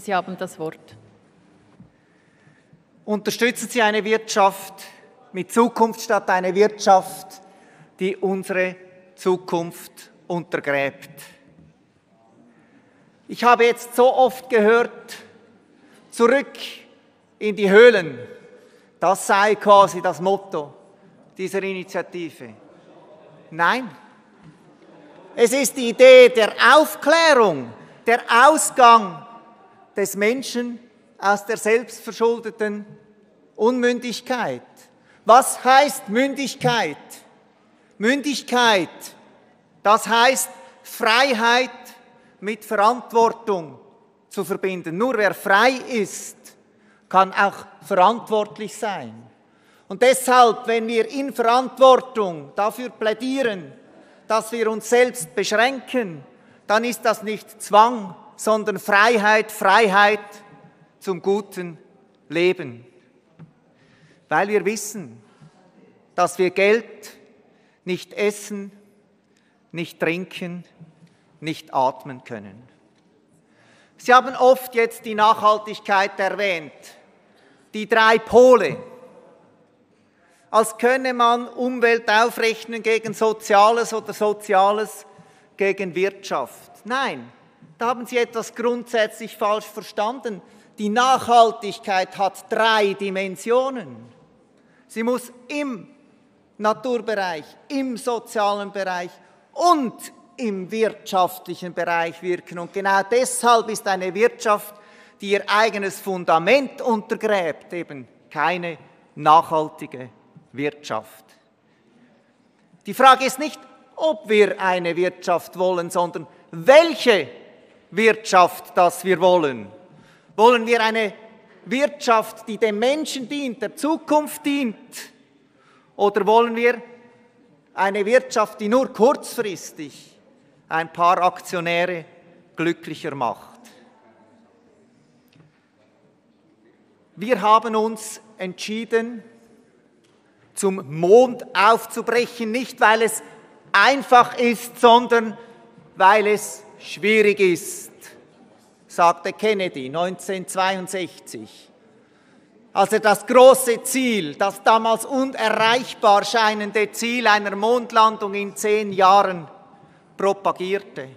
Sie haben das Wort. Unterstützen Sie eine Wirtschaft mit Zukunft statt eine Wirtschaft, die unsere Zukunft untergräbt. Ich habe jetzt so oft gehört, zurück in die Höhlen, das sei quasi das Motto dieser Initiative. Nein, es ist die Idee der Aufklärung, der Ausgang des Menschen aus der selbstverschuldeten Unmündigkeit. Was heißt Mündigkeit? Mündigkeit, das heißt Freiheit mit Verantwortung zu verbinden. Nur wer frei ist, kann auch verantwortlich sein. Und deshalb, wenn wir in Verantwortung dafür plädieren, dass wir uns selbst beschränken, dann ist das nicht Zwang, sondern Freiheit, Freiheit zum guten Leben. Weil wir wissen, dass wir Geld nicht essen, nicht trinken, nicht atmen können. Sie haben oft jetzt die Nachhaltigkeit erwähnt, die drei Pole, als könne man Umwelt aufrechnen gegen Soziales oder Soziales gegen Wirtschaft. Nein, da haben Sie etwas grundsätzlich falsch verstanden. Die Nachhaltigkeit hat drei Dimensionen. Sie muss im Naturbereich, im sozialen Bereich und im wirtschaftlichen Bereich wirken. Und genau deshalb ist eine Wirtschaft, die ihr eigenes Fundament untergräbt, eben keine nachhaltige Wirtschaft. Die Frage ist nicht, ob wir eine Wirtschaft wollen, sondern welche Wirtschaft das wir wollen. Wollen wir eine Wirtschaft, die dem Menschen dient, der Zukunft dient? Oder wollen wir eine Wirtschaft, die nur kurzfristig ein paar Aktionäre glücklicher macht? Wir haben uns entschieden, zum Mond aufzubrechen, nicht weil es einfach ist, sondern weil es schwierig ist, sagte Kennedy 1962. Als er das große Ziel, das damals unerreichbar scheinende Ziel einer Mondlandung in zehn Jahren propagierte.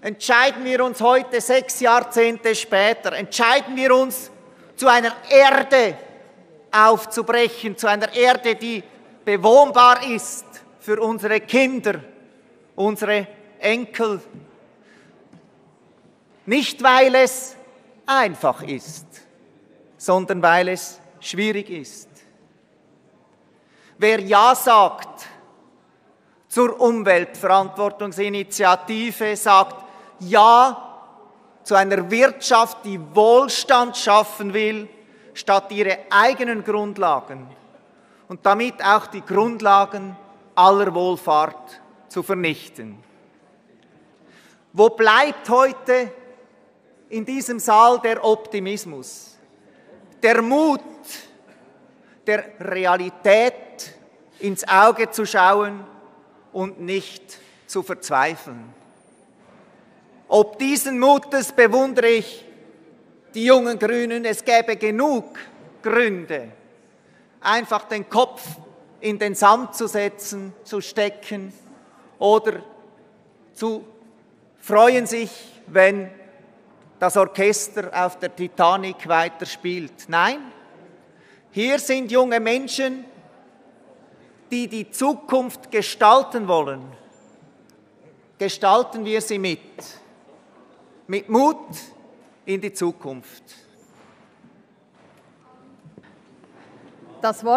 Entscheiden wir uns heute, sechs Jahrzehnte später, entscheiden wir uns zu einer Erde aufzubrechen, zu einer Erde, die bewohnbar ist für unsere Kinder, unsere Enkel. Nicht weil es einfach ist, sondern weil es schwierig ist. Wer Ja sagt zur Umweltverantwortungsinitiative, sagt Ja zu einer Wirtschaft, die Wohlstand schaffen will, statt ihre eigenen Grundlagen und damit auch die Grundlagen aller Wohlfahrt zu vernichten. Wo bleibt heute in diesem Saal der Optimismus, der Mut, der Realität ins Auge zu schauen und nicht zu verzweifeln? Ob diesen Mutes bewundere ich die jungen Grünen, es gäbe genug Gründe, einfach den Kopf in den Sand zu setzen, zu stecken oder zu freuen sich, wenn das Orchester auf der Titanic weiterspielt. Nein, hier sind junge Menschen, die die Zukunft gestalten wollen. Gestalten wir sie mit. Mit Mut, in die Zukunft. Das Wort